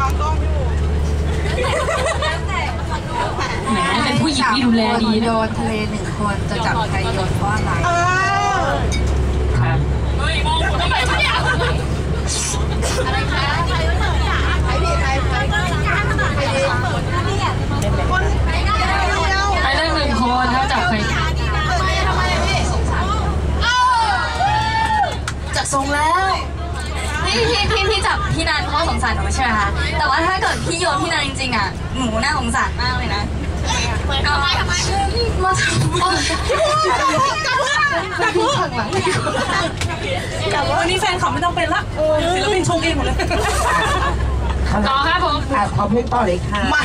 บางกล้องอยู่แหมเป็นผู้หญิงที่ดูแลดีโยนทะเลหนึ่งคนจะจับใครโยนเพราะอะไรเออครับใครผิดใครใครใครดีคนเดียวไปได้หนึ่งคนแล้วจับใครทำไมอะพี่จากทรงแล้วพี่พี่พี่พี่จับพี่นัน สารหนูใช่ไหมคะ แต่ว่าถ้าเกิดพี่โยนพี่นันจริงๆอะ หนูน่าสงสารมากเลยนะก็ไมทำไมมาทำไมวันนี้แฟนเขาไม่ต้องเป็นละศิลปินชงเองหมดเลยต่อครับผมขอบคุณต่อเลยค่ะมา